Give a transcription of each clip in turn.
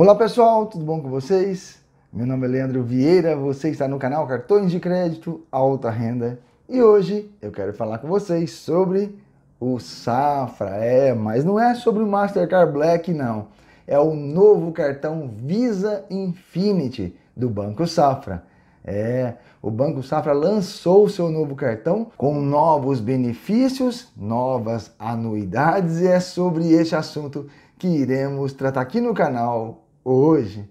Olá pessoal, tudo bom com vocês? Meu nome é Leandro Vieira, você está no canal Cartões de Crédito Alta Renda e hoje eu quero falar com vocês sobre o Safra. É, mas não é sobre o Mastercard Black não, é o novo cartão Visa Infinity do Banco Safra. É, o Banco Safra lançou seu novo cartão com novos benefícios, novas anuidades e é sobre este assunto que iremos tratar aqui no canal hoje.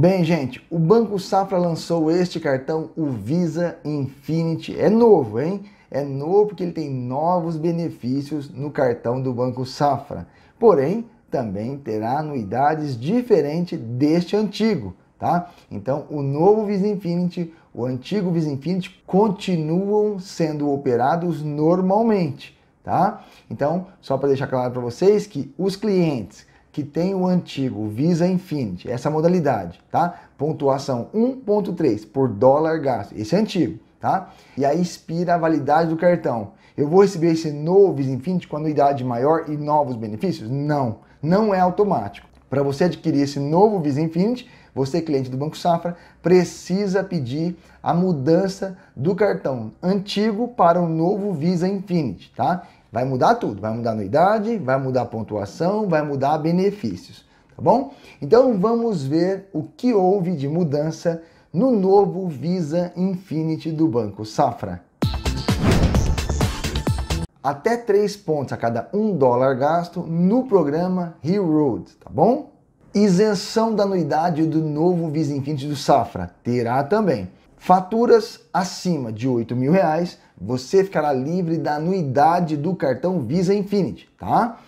Bem, gente, o Banco Safra lançou este cartão, o Visa Infinity. É novo, hein? É novo porque ele tem novos benefícios no cartão do Banco Safra. Porém, também terá anuidades diferentes deste antigo, tá? Então, o novo Visa Infinity, o antigo Visa Infinity continuam sendo operados normalmente, tá? Então, só para deixar claro para vocês que os clientes que tem o antigo Visa Infinity, essa modalidade, tá? Pontuação 1.3 por dólar gasto, esse é antigo, tá? E aí expira a validade do cartão. Eu vou receber esse novo Visa Infinity com anuidade maior e novos benefícios? Não, não é automático. Para você adquirir esse novo Visa Infinity, você cliente do Banco Safra precisa pedir a mudança do cartão antigo para o novo Visa Infinity, tá? Vai mudar tudo, vai mudar anuidade, vai mudar pontuação, vai mudar benefícios, tá bom? Então vamos ver o que houve de mudança no novo Visa Infinity do Banco Safra. Até 3 pontos a cada 1 dólar gasto no programa Hill Road, tá bom? Isenção da anuidade do novo Visa Infinity do Safra terá também. Faturas acima de 8 mil reais você ficará livre da anuidade do cartão Visa Infinity, tá?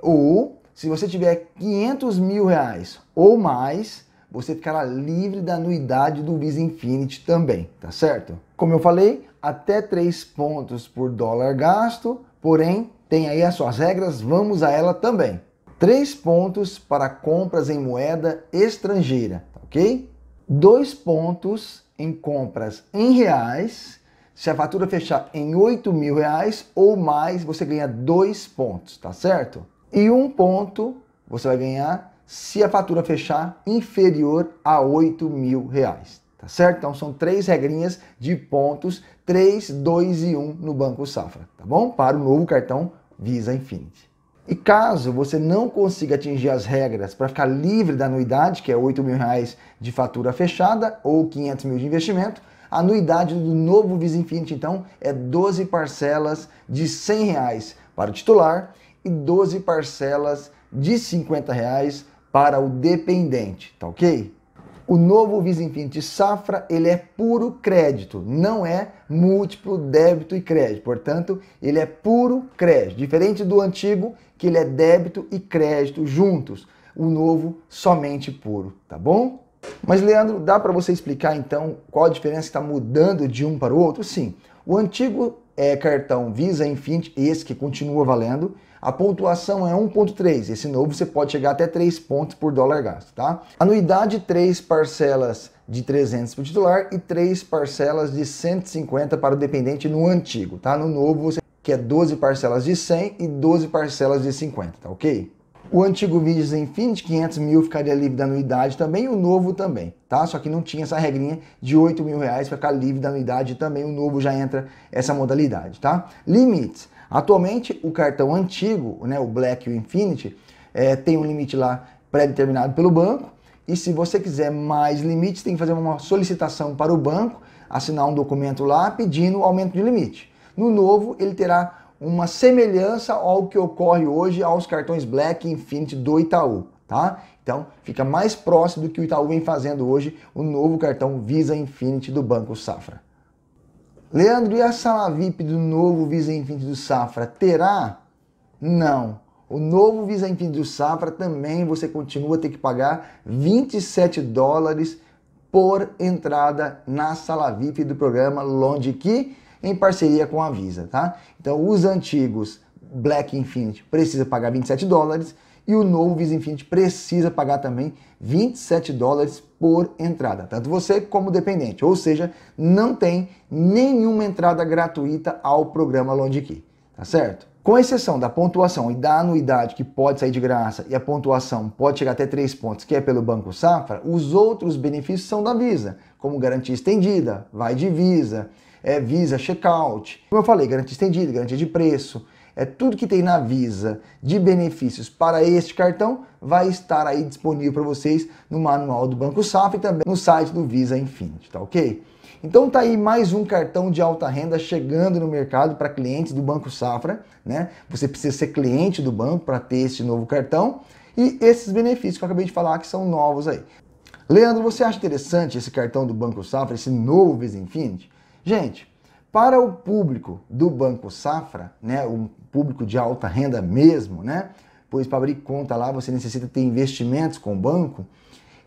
Ou se você tiver 500 mil reais ou mais, você ficará livre da anuidade do Visa Infinity também, tá certo? Como eu falei, até 3 pontos por dólar gasto, porém tem aí as suas regras, vamos a ela também. 3 pontos para compras em moeda estrangeira, tá ok? 2 pontos em compras em reais se a fatura fechar em 8 mil reais ou mais, você ganha dois pontos, tá certo? E um ponto você vai ganhar se a fatura fechar inferior a 8 mil reais, tá certo? Então são três regrinhas de pontos, 3, 2 e 1 no Banco Safra, tá bom? Para o novo cartão Visa Infinity. E caso você não consiga atingir as regras para ficar livre da anuidade, que é 8 mil reais de fatura fechada ou 500 mil de investimento, a anuidade do novo Visa Infinity, então, é 12 parcelas de 100 reais para o titular e 12 parcelas de 50 reais para o dependente, tá ok? O novo Visa Infinity Safra, ele é puro crédito, não é múltiplo débito e crédito. Portanto, ele é puro crédito, diferente do antigo, que ele é débito e crédito juntos. O novo somente puro, tá bom? Mas, Leandro, dá para você explicar então qual a diferença que está mudando de um para o outro? Sim. O antigo é, cartão Visa Infinity, esse que continua valendo, a pontuação é 1.3. Esse novo você pode chegar até 3 pontos por dólar gasto, tá? Anuidade 3 parcelas de 300 para o titular e 3 parcelas de 150 para o dependente no antigo, tá? No novo você quer 12 parcelas de 100 e 12 parcelas de 50, tá ok? O antigo Vides Infinity, 500 mil ficaria livre da anuidade também, o novo também, tá? Só que não tinha essa regrinha de 8 mil reais para ficar livre da anuidade também, o novo já entra essa modalidade, tá? Limites. Atualmente, o cartão antigo, né, o Black e o Infinity, é, tem um limite lá pré-determinado pelo banco, e se você quiser mais limites, tem que fazer uma solicitação para o banco, assinar um documento lá pedindo aumento de limite. No novo, ele terá uma semelhança ao que ocorre hoje aos cartões Black Infinity do Itaú, tá? Então, fica mais próximo do que o Itaú vem fazendo hoje, o novo cartão Visa Infinity do Banco Safra. Leandro, e a sala VIP do novo Visa Infinity do Safra terá? Não. O novo Visa Infinity do Safra também você continua a ter que pagar 27 dólares por entrada na sala VIP do programa Longe que em parceria com a Visa, tá? Então, os antigos Black Infinity precisa pagar 27 dólares e o novo Visa Infinity precisa pagar também 27 dólares por entrada, tanto você como dependente, ou seja, não tem nenhuma entrada gratuita ao programa Longe Key, tá certo? Com exceção da pontuação e da anuidade que pode sair de graça e a pontuação pode chegar até 3 pontos, que é pelo Banco Safra, os outros benefícios são da Visa, como garantia estendida, vai de Visa, é Visa Checkout. Como eu falei, garantia estendida, garantia de preço, é tudo que tem na Visa de benefícios para este cartão vai estar aí disponível para vocês no manual do Banco Safra e também no site do Visa Infinity, tá ok? Então tá aí mais um cartão de alta renda chegando no mercado para clientes do Banco Safra, né? Você precisa ser cliente do banco para ter esse novo cartão e esses benefícios que eu acabei de falar que são novos aí. Leandro, você acha interessante esse cartão do Banco Safra, esse novo Visa Infinity? Gente, para o público do Banco Safra, né, o público de alta renda mesmo, né? Pois para abrir conta lá você necessita ter investimentos com o banco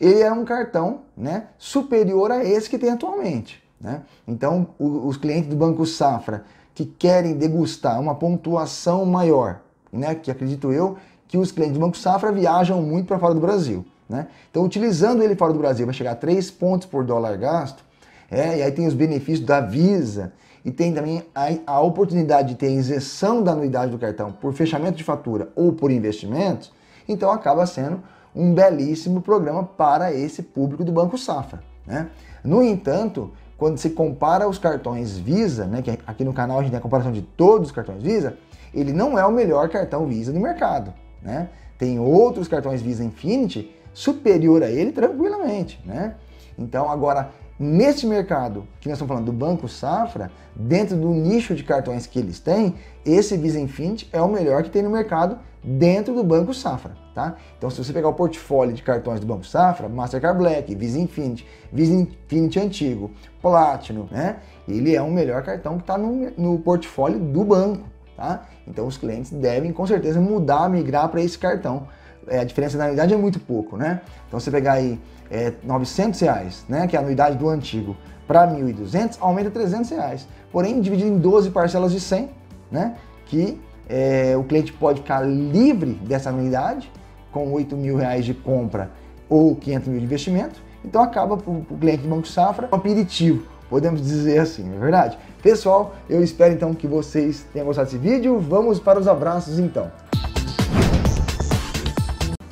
ele é um cartão né, superior a esse que tem atualmente. Né? Então, o, os clientes do Banco Safra que querem degustar uma pontuação maior, né, que acredito eu que os clientes do Banco Safra viajam muito para fora do Brasil. Né? Então, utilizando ele fora do Brasil, vai chegar a 3 pontos por dólar gasto, é, e aí tem os benefícios da Visa, e tem também a, a oportunidade de ter isenção da anuidade do cartão por fechamento de fatura ou por investimentos, então acaba sendo um belíssimo programa para esse público do Banco Safra. Né? No entanto, quando se compara os cartões Visa, né, que aqui no canal a gente tem a comparação de todos os cartões Visa, ele não é o melhor cartão Visa do mercado. Né? Tem outros cartões Visa Infinity superior a ele tranquilamente. Né? Então, agora, Nesse mercado que nós estamos falando do Banco Safra, dentro do nicho de cartões que eles têm, esse Visa Infinity é o melhor que tem no mercado dentro do Banco Safra, tá? Então, se você pegar o portfólio de cartões do Banco Safra, Mastercard Black, Visa Infinity, Visa Infinity antigo, Platinum, né? Ele é o melhor cartão que está no, no portfólio do banco, tá? Então, os clientes devem com certeza mudar, migrar para esse cartão. É, a diferença na anuidade é muito pouco, né? Então, você pegar aí é, 900 reais, né, que é a anuidade do antigo, para 1.200, aumenta 300 reais. Porém, dividido em 12 parcelas de 100, né, que é, o cliente pode ficar livre dessa anuidade, com 8 mil reais de compra ou 500 mil de investimento. Então, acaba para o cliente do Banco Safra um aperitivo, podemos dizer assim, não é verdade? Pessoal, eu espero então que vocês tenham gostado desse vídeo. Vamos para os abraços então.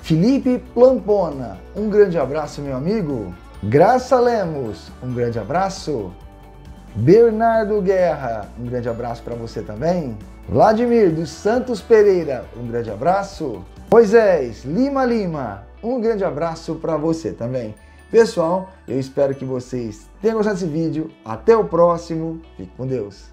Felipe Plampona, um grande abraço, meu amigo. Graça Lemos, um grande abraço. Bernardo Guerra, um grande abraço para você também. Vladimir dos Santos Pereira, um grande abraço. Moisés Lima Lima, um grande abraço para você também. Pessoal, eu espero que vocês tenham gostado desse vídeo. Até o próximo. Fique com Deus.